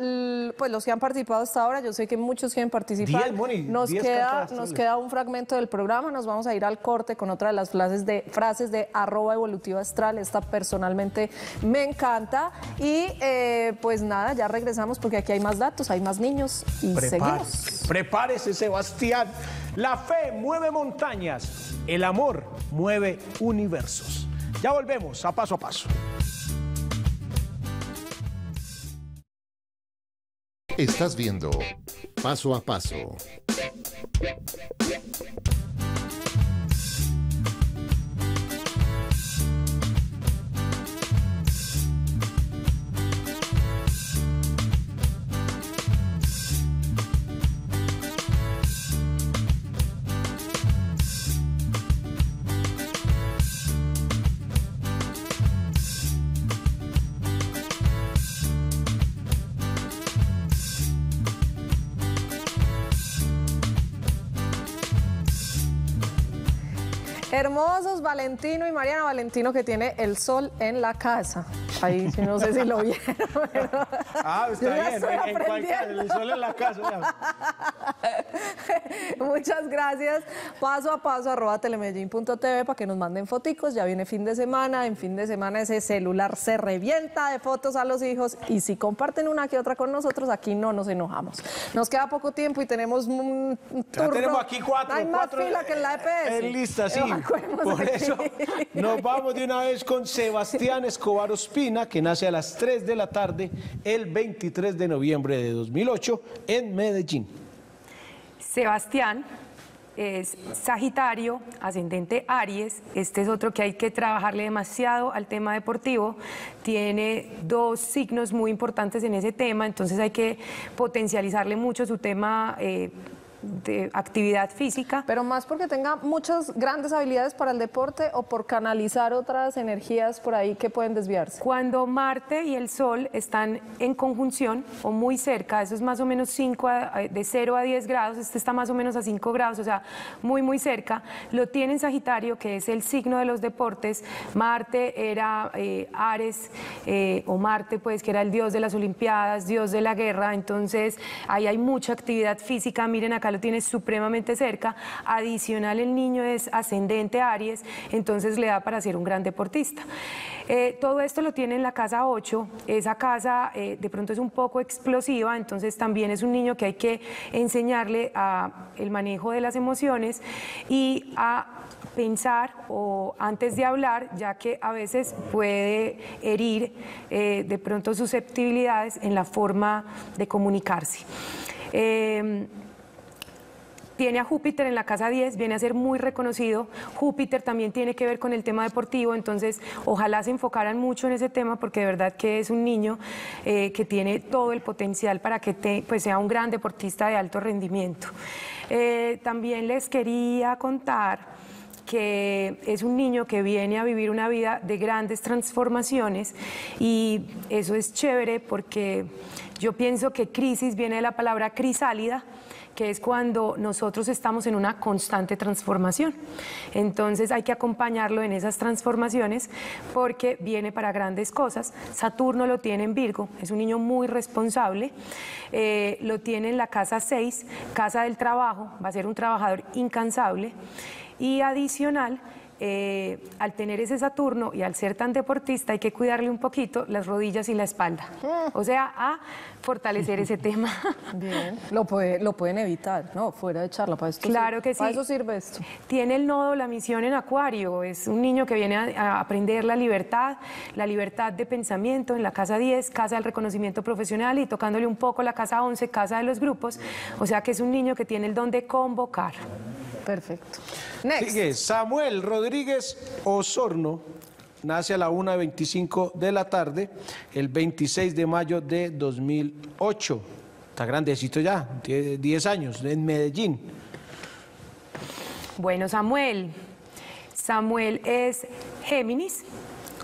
pues los que han participado hasta ahora. Yo sé que muchos quieren participar. Diez, Moni, nos diez queda nos queda un fragmento del programa. Nos vamos a ir al corte con otra de las frases de frases de arroba evolutiva astral. Esta personalmente me encanta y eh, pues nada ya regresamos porque aquí hay más datos, hay más niños y seguimos. Prepárese, prepárese, Sebastián. La fe mueve montañas, el amor mueve universos. Ya volvemos a paso a paso. Estás viendo Paso a Paso. Hermosos Valentino y Mariana Valentino que tiene el sol en la casa. Ahí sí, no sé si lo vieron. (laughs) pero Ah, yo está ya bien. estoy En, en cualquier- aprendiendo. el sol en la casa. ya. (laughs) Muchas gracias. Paso a paso, arroba telemedellín.tv para que nos manden foticos. Ya viene fin de semana. En fin de semana ese celular se revienta de fotos a los hijos. Y si comparten una que otra con nosotros, aquí no nos enojamos. Nos queda poco tiempo y tenemos un Ya tenemos aquí cuatro. Hay más fila que en la EPS. En lista, sí. Por aquí. eso nos vamos de una vez con Sebastián Escobar Que nace a las 3 de la tarde el 23 de noviembre de 2008 en Medellín. Sebastián es Sagitario, ascendente Aries. Este es otro que hay que trabajarle demasiado al tema deportivo. Tiene dos signos muy importantes en ese tema, entonces hay que potencializarle mucho su tema eh, de actividad física. Pero más porque tenga muchas grandes habilidades para el deporte o por canalizar otras energías por ahí que pueden desviarse. Cuando Marte y el Sol están en conjunción o muy cerca, eso es más o menos 5 a- de 0 a 10 grados, este está más o menos a 5 grados, o sea, muy, muy cerca. Lo tiene en Sagitario, que es el signo de los deportes. Marte era eh, Ares, eh, o Marte, pues, que era el dios de las Olimpiadas, dios de la guerra, entonces ahí hay mucha actividad física. Miren, acá lo tiene supremamente cerca. Adicional, el niño es ascendente Aries, entonces le da para ser un gran deportista. Eh, todo esto lo tiene en la casa 8. Esa casa eh, de pronto es un poco explosiva, entonces también es un niño que hay que enseñarle a el manejo de las emociones y a pensar o antes de hablar, ya que a veces puede herir eh, de pronto susceptibilidades en la forma de comunicarse. Tiene a Júpiter en la casa 10, viene a ser muy reconocido. Júpiter también tiene que ver con el tema deportivo, entonces ojalá se enfocaran mucho en ese tema porque de verdad que es un niño eh, que tiene todo el potencial para que pues sea un gran deportista de alto rendimiento. Eh, también les quería contar que es un niño que viene a vivir una vida de grandes transformaciones y eso es chévere porque yo pienso que crisis viene de la palabra crisálida que es cuando nosotros estamos en una constante transformación. Entonces hay que acompañarlo en esas transformaciones porque viene para grandes cosas. Saturno lo tiene en Virgo, es un niño muy responsable, eh, lo tiene en la casa 6, casa del trabajo, va a ser un trabajador incansable y adicional. Eh, al tener ese Saturno y al ser tan deportista hay que cuidarle un poquito las rodillas y la espalda. O sea, a fortalecer ese tema. (laughs) Bien, (laughs) lo, puede, lo pueden evitar, ¿no? Fuera de charla, para esto Claro que sí. Para eso sirve esto. Tiene el nodo, la misión en Acuario. Es un niño que viene a, a aprender la libertad, la libertad de pensamiento en la casa 10, casa del reconocimiento profesional y tocándole un poco la casa 11, casa de los grupos. O sea que es un niño que tiene el don de convocar. Perfecto. Next. Sigue Samuel Rodríguez Osorno. Nace a la 1.25 de la tarde, el 26 de mayo de 2008. Está grandecito ya, tiene 10 años, en Medellín. Bueno, Samuel. Samuel es Géminis,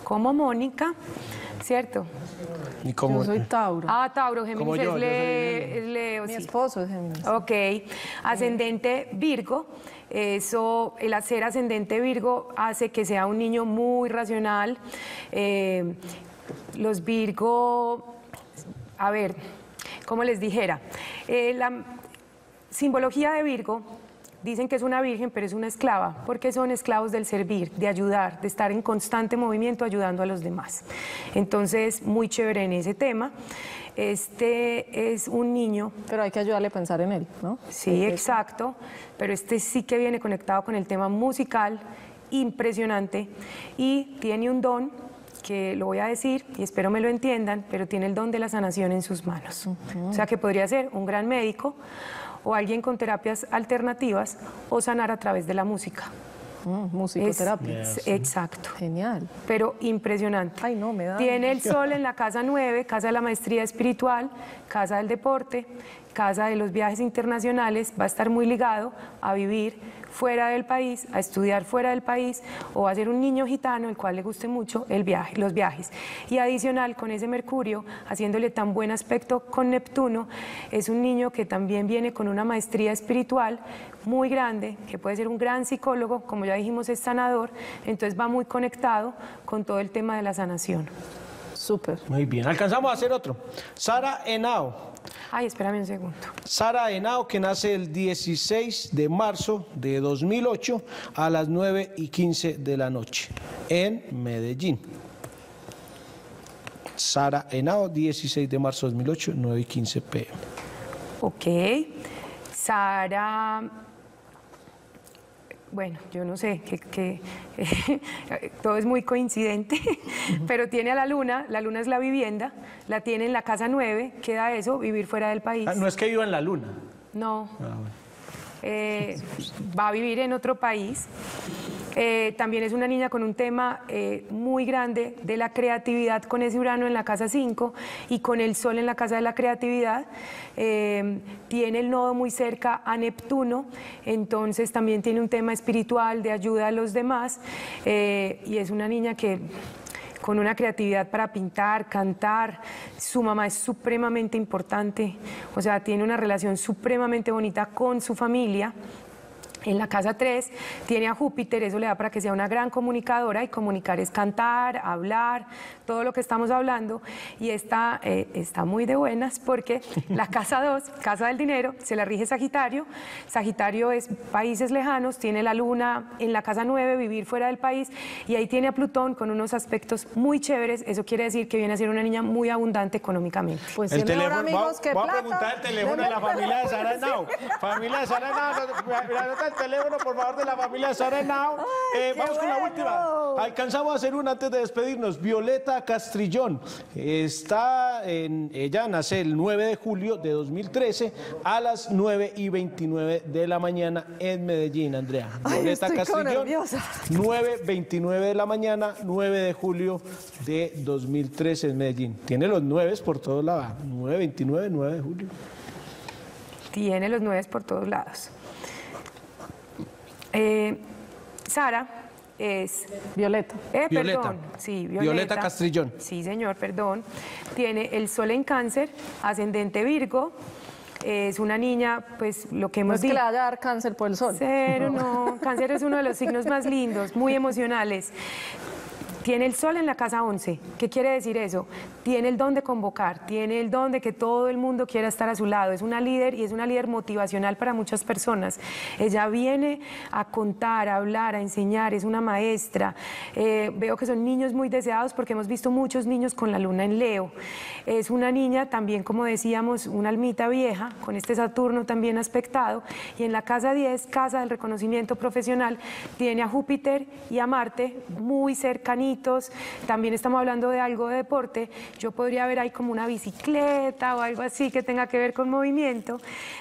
como Mónica, ¿cierto? Y Yo soy Tauro. Ah, Tauro, Géminis yo, es, yo Leo. Mi sí. esposo es Géminis. Ok, ascendente Virgo. Eso, el hacer ascendente Virgo hace que sea un niño muy racional. Eh, los Virgo, a ver, como les dijera, eh, la simbología de Virgo dicen que es una virgen, pero es una esclava, porque son esclavos del servir, de ayudar, de estar en constante movimiento ayudando a los demás. Entonces, muy chévere en ese tema. Este es un niño Pero hay que ayudarle a pensar en él, ¿no? Sí, exacto, pero este sí que viene conectado con el tema musical, impresionante, y tiene un don que lo voy a decir y espero me lo entiendan, pero tiene el don de la sanación en sus manos. O sea que podría ser un gran médico o alguien con terapias alternativas o sanar a través de la música. Mm, Es- musicoterapia. es- exacto Genial. pero impresionante. Ay, no, me da- Tiene el sol en la casa 9, casa de la maestría espiritual, casa del deporte, casa de los viajes internacionales, va a estar muy ligado a vivir fuera del país, a estudiar fuera del país o a ser un niño gitano el cual le guste mucho el viaje, los viajes. Y adicional con ese Mercurio, haciéndole tan buen aspecto con Neptuno, es un niño que también viene con una maestría espiritual muy grande, que puede ser un gran psicólogo, como ya dijimos es sanador, entonces va muy conectado con todo el tema de la sanación. Súper. Muy bien, alcanzamos a hacer otro. Sara Henao. Ay, espérame un segundo. Sara Henao, que nace el 16 de marzo de 2008 a las 9 y 15 de la noche en Medellín. Sara Henao, 16 de marzo de 2008, 9 y 15 pm. Ok. Sara. Bueno, yo no sé, que, que, (laughs) todo es muy coincidente, pero tiene a la luna, la luna es la vivienda, la tiene en la casa 9, queda eso, vivir fuera del país. Ah, no es que viva en la luna. No. Eh, va a vivir en otro país. Eh, también es una niña con un tema eh, muy grande de la creatividad con ese Urano en la casa 5 y con el Sol en la casa de la creatividad. Eh, tiene el nodo muy cerca a Neptuno, entonces también tiene un tema espiritual de ayuda a los demás y es una niña que con una creatividad para pintar, cantar. Su mamá es supremamente importante, o sea, tiene una relación supremamente bonita con su familia. En la casa 3 tiene a Júpiter, eso le da para que sea una gran comunicadora y comunicar es cantar, hablar, todo lo que estamos hablando. Y está, eh, está muy de buenas porque (laughs) la casa 2, casa del dinero, se la rige Sagitario. Sagitario es países lejanos, tiene la luna en la casa 9, vivir fuera del país. Y ahí tiene a Plutón con unos aspectos muy chéveres. Eso quiere decir que viene a ser una niña muy abundante económicamente. Pues El teléfono, amigos va- que a preguntar el teléfono de la familia de Sara teléfono. Henao. Familia de Sara El teléfono, por favor, de la familia Sara. Eh, vamos con la última. Alcanzamos a hacer una antes de despedirnos. Violeta Castrillón. Está en, ella nace el 9 de julio de 2013 a las 9 y 29 de la mañana en Medellín, Andrea. Ay, Violeta como Castrillón. nerviosa. 9, 29 de la mañana, 9 de julio de 2013 en Medellín. Tiene los 9 por todos lados. 9, 29, 9 de julio. Tiene los nueve por todos lados. Eh, Sara es Violeta. Eh, Violeta. perdón, sí, Violeta. Violeta Castrillón. Sí, señor, perdón. Tiene el sol en cáncer, ascendente Virgo. Es una niña, pues lo que No hemos es que le dicho. vaya a dar cáncer por el sol. Cero, no. Cáncer es uno de los signos más lindos, muy emocionales. Tiene el sol en la casa 11. ¿Qué quiere decir eso? Tiene el don de convocar, tiene el don de que todo el mundo quiera estar a su lado. Es una líder y es una líder motivacional para muchas personas. Ella viene a contar, a hablar, a enseñar, es una maestra. Eh, veo que son niños muy deseados porque hemos visto muchos niños con la luna en Leo. Es una niña también, como decíamos, una almita vieja, con este Saturno también aspectado. Y en la casa 10, casa del reconocimiento profesional, tiene a Júpiter y a Marte muy cercanitos. También estamos hablando de algo de deporte. Yo podría ver ahí como una bicicleta o algo así que tenga que ver con movimiento.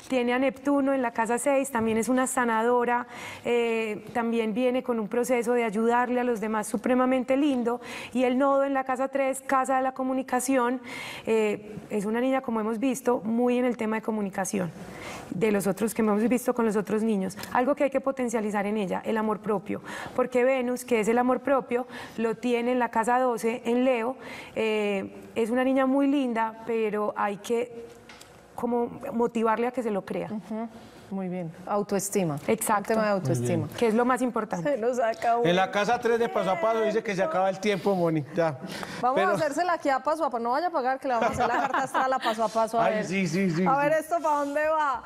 Tiene a Neptuno en la casa 6, también es una sanadora. eh, también viene con un proceso de ayudarle a los demás supremamente lindo. Y el nodo en la casa 3, casa de la comunicación, eh, es una niña, como hemos visto, muy en el tema de comunicación de los otros que hemos visto con los otros niños. Algo que hay que potencializar en ella, el amor propio, porque Venus, que es el amor propio, lo tiene en la casa 12, en Leo. Eh, es una niña muy linda, pero hay que como motivarle a que se lo crea, Muy bien. Autoestima. Exacto. Un tema de autoestima. que es lo más importante. Se nos acabó. En la casa 3 de paso a paso dice que se acaba el tiempo, Moni. Ya. Vamos Pero- a hacérsela aquí a paso a paso. No vaya a pagar que le vamos a hacer la carta astral a paso a paso. A Ay, ver. sí, sí, sí, A sí. ver esto para dónde va.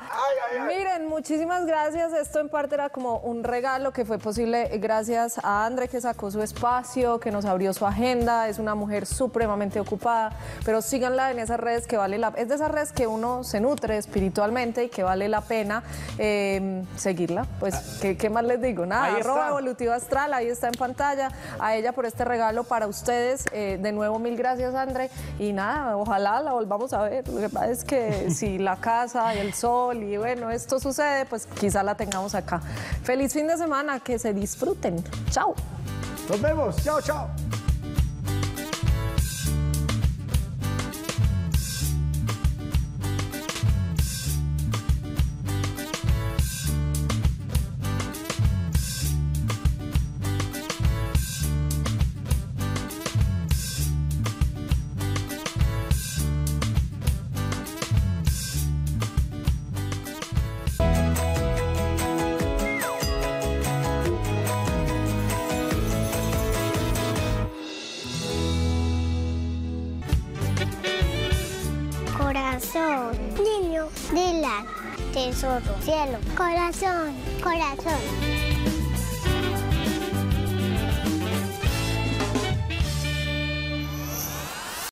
Miren, muchísimas gracias. Esto en parte era como un regalo que fue posible gracias a André que sacó su espacio, que nos abrió su agenda. Es una mujer supremamente ocupada, pero síganla en esas redes que vale la Es de esas redes que uno se nutre espiritualmente y que vale la pena eh, seguirla. Pues, ¿qué, qué más les digo? Nada, arroba evolutiva astral, ahí está en pantalla. A ella por este regalo para ustedes. Eh, de nuevo, mil gracias, André. Y nada, ojalá la volvamos a ver. Lo que pasa es que (laughs) si la casa y el sol y bueno, esto sucede, pues quizá la tengamos acá. Feliz fin de semana, que se disfruten. Chao. Nos vemos. Chao, chao. Corazón, corazón.